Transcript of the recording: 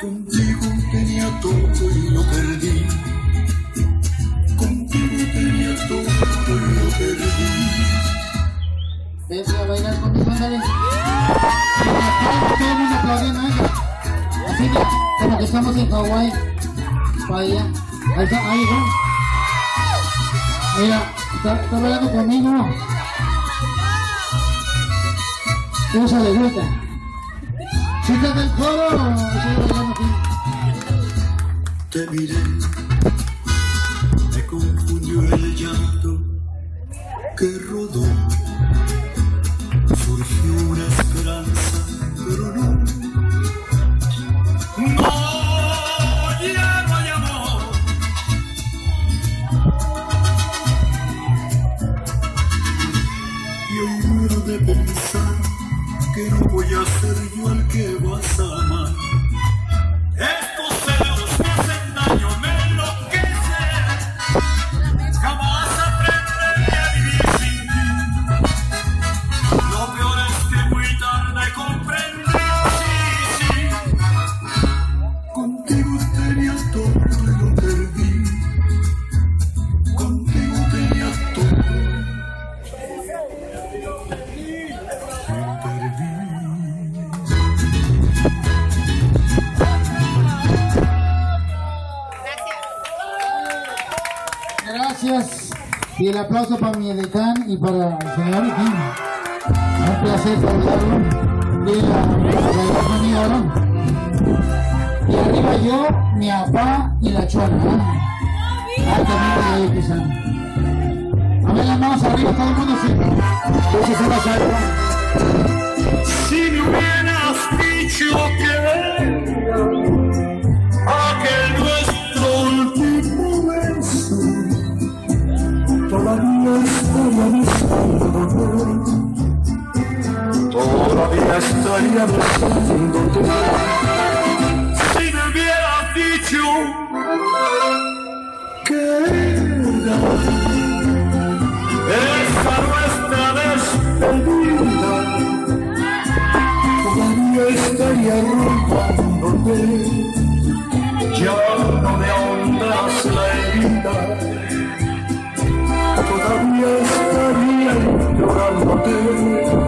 Contigo tenía todo y lo perdí. Contigo tenía todo y lo perdí. Vete a bailar conmigo, ándale. Así que, como que estamos en Hawái, para allá. Ahí está, ahí está. Mira, está, está bailando conmigo. Eso le gusta. Chicas del coro. Te miré, me confundió el llanto que rodó. Surgió una esperanza, pero no. No, ya no hay amor. Y muero de pensar que no voy a ser yo Y el aplauso para mi edecán y para el señor Kim. Un placer saludarlo. Y la conmigo ahora. Y arriba yo, mi papá y la chona. A ver las manos arriba, todo el mundo sí. Si me hubieras la historia buscándote. Si me hubieras dicho que esa nuestra despedida, todavía estaría robándote no de ondas la herida, todavía estaría llorándote.